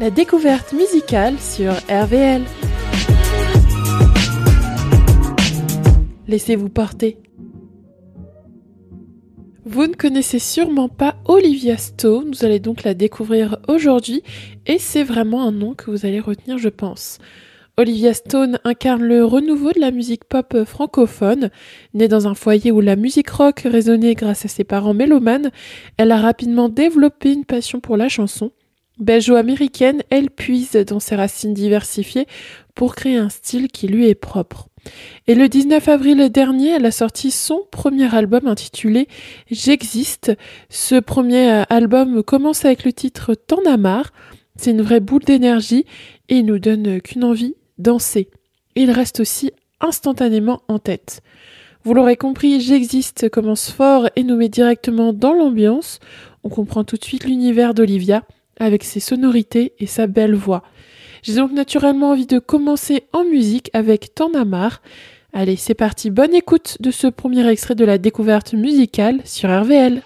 la découverte musicale sur RVL. Laissez-vous porter. Vous ne connaissez sûrement pas Olivia Stone, vous allez donc la découvrir aujourd'hui et c'est vraiment un nom que vous allez retenir je pense. Olivia Stone incarne le renouveau de la musique pop francophone. Née dans un foyer où la musique rock résonnait grâce à ses parents mélomanes, elle a rapidement développé une passion pour la chanson. Belgeo-américaine, elle puise dans ses racines diversifiées pour créer un style qui lui est propre. Et le 19 avril dernier, elle a sorti son premier album intitulé J'existe. Ce premier album commence avec le titre T'en as marre. C'est une vraie boule d'énergie et il nous donne qu'une envie, danser. il reste aussi instantanément en tête. Vous l'aurez compris, J'existe commence fort et nous met directement dans l'ambiance. On comprend tout de suite l'univers d'Olivia avec ses sonorités et sa belle voix. J'ai donc naturellement envie de commencer en musique avec T'en Allez, c'est parti, bonne écoute de ce premier extrait de la découverte musicale sur RVL.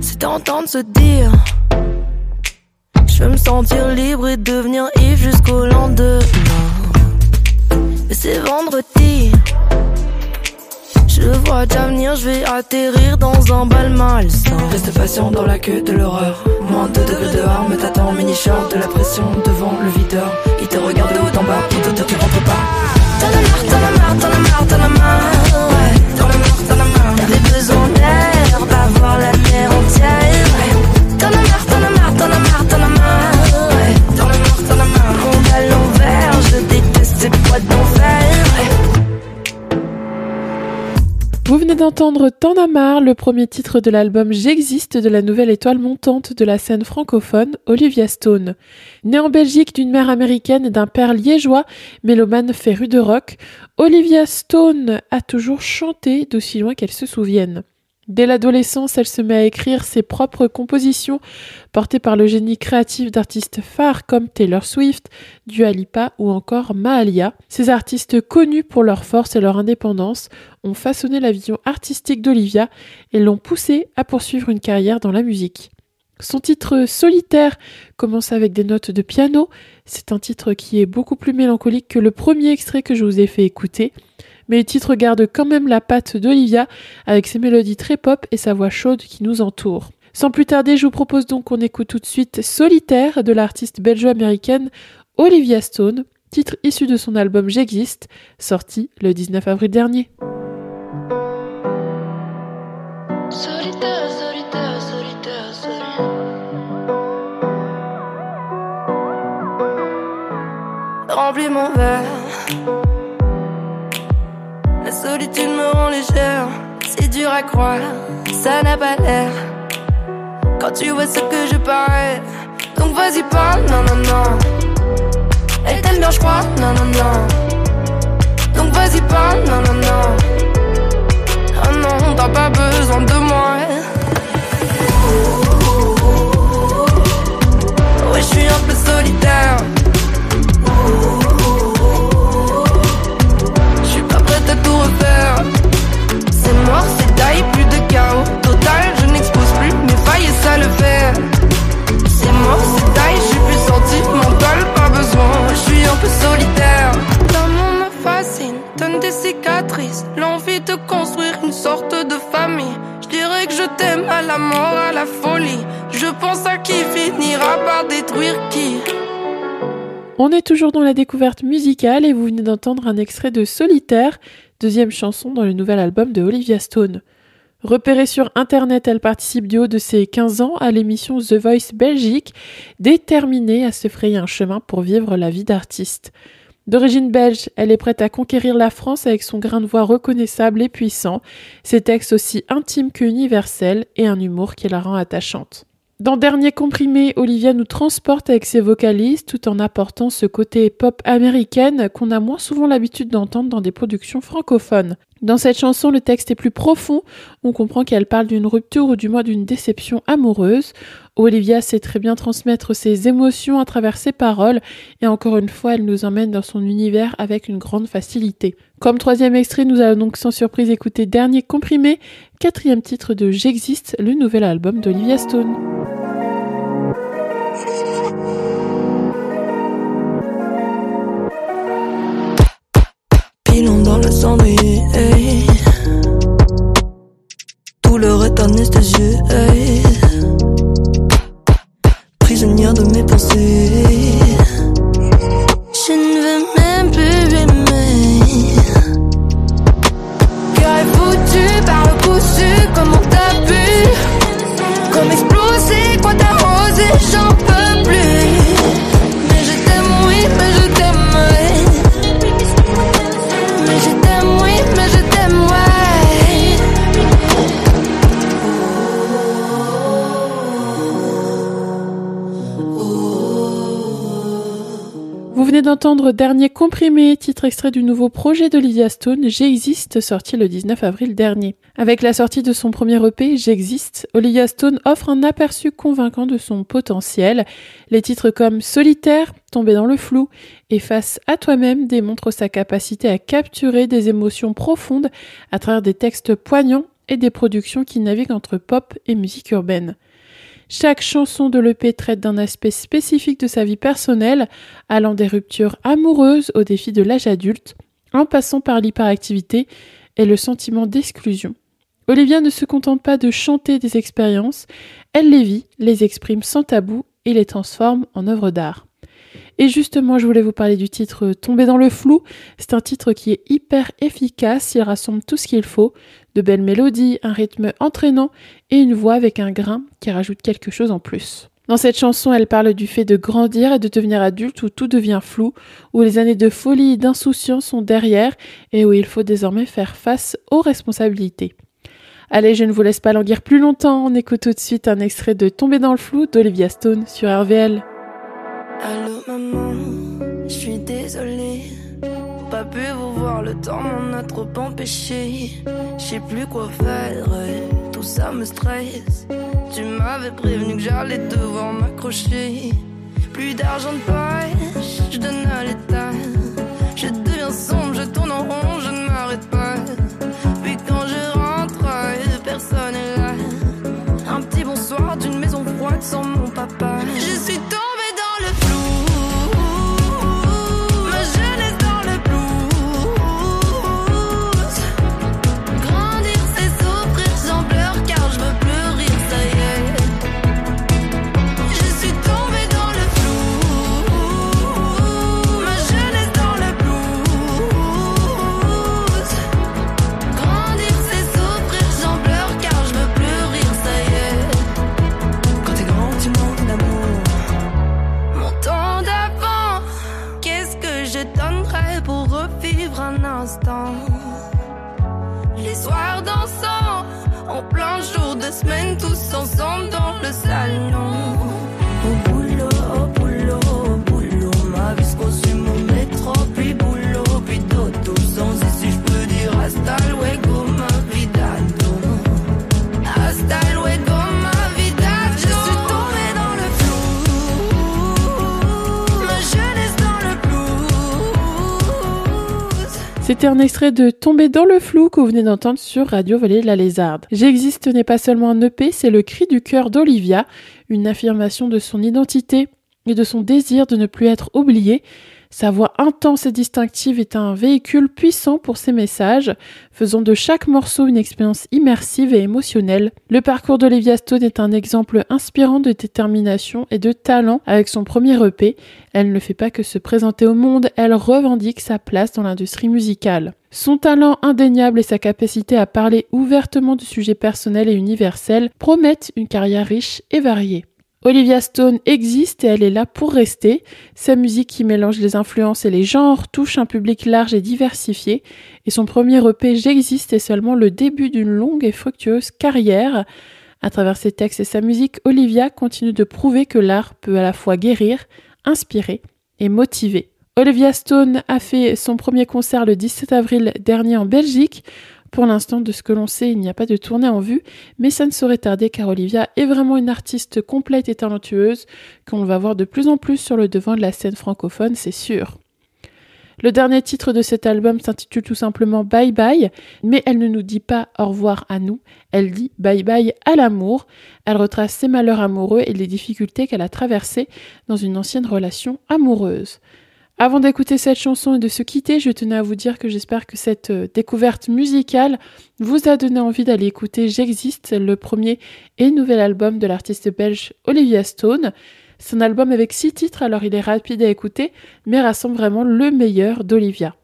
C'est tentant de se dire Je veux me sentir libre et devenir Yves jusqu'au lendemain c'est vendredi je vois déjà venir, je vais atterrir dans un bal malsain. Reste patient dans la queue de l'horreur. Moins de degrés dehors, mais t'attends mini short de la pression devant le videur. Il te regarde de haut en bas, il te tu rentres pas. T'en as marre, t'en as marre, t'en as marre, t'en as marre. Vous venez d'entendre T'en le premier titre de l'album J'existe de la nouvelle étoile montante de la scène francophone, Olivia Stone. Née en Belgique d'une mère américaine et d'un père liégeois, mélomane féru de rock, Olivia Stone a toujours chanté d'aussi loin qu'elle se souvienne. Dès l'adolescence, elle se met à écrire ses propres compositions, portées par le génie créatif d'artistes phares comme Taylor Swift, Dua Lipa ou encore Mahalia. Ces artistes connus pour leur force et leur indépendance ont façonné la vision artistique d'Olivia et l'ont poussée à poursuivre une carrière dans la musique. Son titre solitaire commence avec des notes de piano. C'est un titre qui est beaucoup plus mélancolique que le premier extrait que je vous ai fait écouter mais le titre garde quand même la patte d'Olivia avec ses mélodies très pop et sa voix chaude qui nous entoure. Sans plus tarder, je vous propose donc qu'on écoute tout de suite Solitaire de l'artiste belgeo-américaine Olivia Stone, titre issu de son album J'existe, sorti le 19 avril dernier. Remplis mon verre solitude me rend légère. C'est dur à croire, ça n'a pas l'air. Quand tu vois ce que je parais. Donc vas-y, parle, non, non, non. Elle t'aime bien, je crois, non, non, non. Donc vas-y, parle, non, non, non. Est toujours dans la découverte musicale et vous venez d'entendre un extrait de Solitaire, deuxième chanson dans le nouvel album de Olivia Stone. Repérée sur Internet, elle participe du haut de ses 15 ans à l'émission The Voice Belgique, déterminée à se frayer un chemin pour vivre la vie d'artiste. D'origine belge, elle est prête à conquérir la France avec son grain de voix reconnaissable et puissant, ses textes aussi intimes qu'universels et un humour qui la rend attachante. Dans Dernier comprimé, Olivia nous transporte avec ses vocalistes tout en apportant ce côté pop américaine qu'on a moins souvent l'habitude d'entendre dans des productions francophones. Dans cette chanson, le texte est plus profond, on comprend qu'elle parle d'une rupture ou du moins d'une déception amoureuse. Olivia sait très bien transmettre ses émotions à travers ses paroles et encore une fois, elle nous emmène dans son univers avec une grande facilité. Comme troisième extrait, nous allons donc sans surprise écouter Dernier comprimé, quatrième titre de J'existe, le nouvel album d'Olivia Stone. Dans d'entendre Dernier comprimé, titre extrait du nouveau projet d'Olivia Stone, J'existe, sorti le 19 avril dernier. Avec la sortie de son premier EP, J'existe, Olivia Stone offre un aperçu convaincant de son potentiel. Les titres comme Solitaire, Tomber dans le flou et Face à toi-même démontrent sa capacité à capturer des émotions profondes à travers des textes poignants et des productions qui naviguent entre pop et musique urbaine. Chaque chanson de l'EP traite d'un aspect spécifique de sa vie personnelle, allant des ruptures amoureuses au défi de l'âge adulte, en passant par l'hyperactivité et le sentiment d'exclusion. Olivia ne se contente pas de chanter des expériences, elle les vit, les exprime sans tabou et les transforme en œuvres d'art. Et justement, je voulais vous parler du titre Tomber dans le flou. C'est un titre qui est hyper efficace, il rassemble tout ce qu'il faut, de belles mélodies, un rythme entraînant et une voix avec un grain qui rajoute quelque chose en plus. Dans cette chanson, elle parle du fait de grandir et de devenir adulte où tout devient flou, où les années de folie et d'insouciance sont derrière et où il faut désormais faire face aux responsabilités. Allez, je ne vous laisse pas languir plus longtemps, on écoute tout de suite un extrait de Tomber dans le flou d'Olivia Stone sur RVL. Allô maman, je suis désolée. Pas pu vous voir, le temps m'en a trop empêché. Je sais plus quoi faire, tout ça me stresse. Tu m'avais prévenu que j'allais devoir m'accrocher. Plus d'argent de poche, Les soirs dansants, en plein jour de semaine, tous ensemble dans le salon. C'était un extrait de Tomber dans le flou que vous venez d'entendre sur Radio Vallée de la Lézarde. J'existe n'est pas seulement un EP, c'est le cri du cœur d'Olivia, une affirmation de son identité et de son désir de ne plus être oubliée. Sa voix intense et distinctive est un véhicule puissant pour ses messages, faisant de chaque morceau une expérience immersive et émotionnelle. Le parcours d'Olivia Stone est un exemple inspirant de détermination et de talent avec son premier EP. Elle ne fait pas que se présenter au monde, elle revendique sa place dans l'industrie musicale. Son talent indéniable et sa capacité à parler ouvertement de sujets personnels et universels promettent une carrière riche et variée. Olivia Stone existe et elle est là pour rester. Sa musique qui mélange les influences et les genres touche un public large et diversifié. Et son premier EP J'existe est seulement le début d'une longue et fructueuse carrière. À travers ses textes et sa musique, Olivia continue de prouver que l'art peut à la fois guérir, inspirer et motiver. Olivia Stone a fait son premier concert le 17 avril dernier en Belgique. Pour l'instant, de ce que l'on sait, il n'y a pas de tournée en vue, mais ça ne saurait tarder car Olivia est vraiment une artiste complète et talentueuse qu'on va voir de plus en plus sur le devant de la scène francophone, c'est sûr. Le dernier titre de cet album s'intitule tout simplement Bye Bye, mais elle ne nous dit pas au revoir à nous, elle dit bye bye à l'amour. Elle retrace ses malheurs amoureux et les difficultés qu'elle a traversées dans une ancienne relation amoureuse. Avant d'écouter cette chanson et de se quitter, je tenais à vous dire que j'espère que cette euh, découverte musicale vous a donné envie d'aller écouter J'existe, le premier et nouvel album de l'artiste belge Olivia Stone. C'est un album avec six titres, alors il est rapide à écouter, mais rassemble vraiment le meilleur d'Olivia.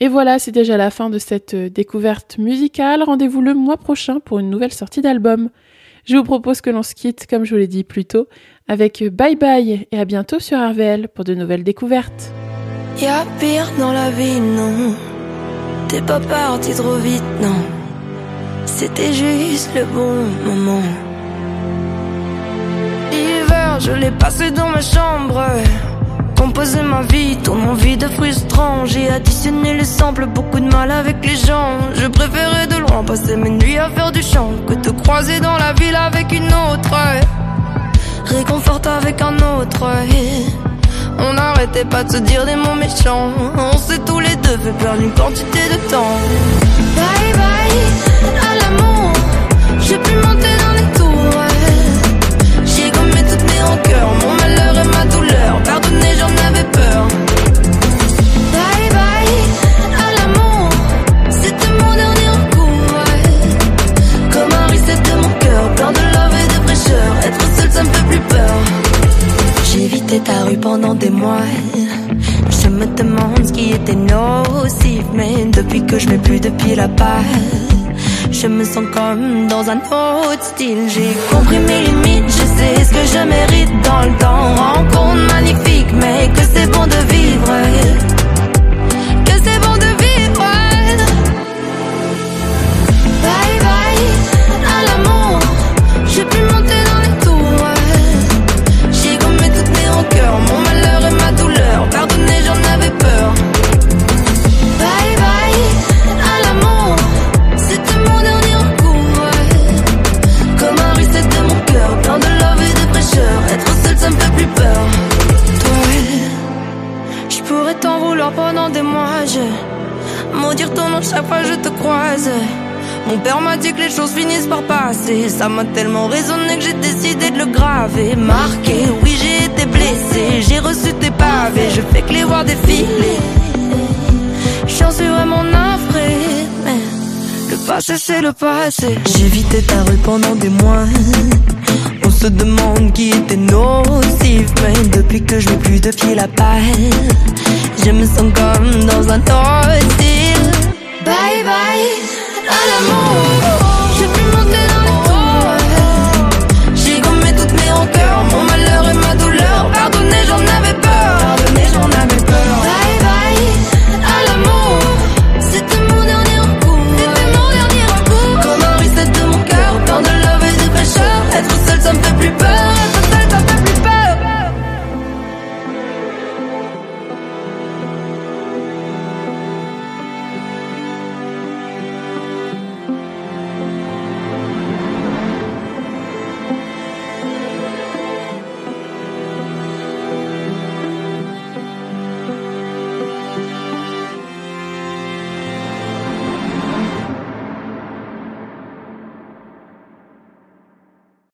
Et voilà, c'est déjà la fin de cette euh, découverte musicale. Rendez-vous le mois prochain pour une nouvelle sortie d'album. Je vous propose que l'on se quitte, comme je vous l'ai dit plus tôt, avec Bye Bye et à bientôt sur RVL pour de nouvelles découvertes. Y'a pire dans la vie, non. T'es pas parti trop vite, non. C'était juste le bon moment. L'hiver, je l'ai passé dans ma chambre. Composer ma vie, tout mon vide frustrant. J'ai additionné les samples, beaucoup de mal avec les gens. Je préférais de loin passer mes nuits à faire du chant que te croiser dans la ville avec une autre. Réconforte avec un autre. On n'arrêtait pas de se dire des mots méchants. On s'est tous les deux fait perdre une quantité de temps. Me demande ce qui était nocif, mais depuis que je mets plus de pied là-bas, je me sens comme dans un autre style. J'ai compris mes limites, je sais ce que je mérite dans le temps. Rencontre magnifique, mais que c'est bon de vivre. Finissent par passer. Ça m'a tellement résonné que j'ai décidé de le graver. Marqué, oui, j'ai été blessé. J'ai reçu tes pavés. Je fais que les voir défiler. J'en suis vraiment navré. Mais le passé, c'est le passé. Évité ta rue pendant des mois. On se demande qui était nocif. Mais depuis que je mets plus de pied là-bas, je me sens comme dans un style. Bye bye à l'amour.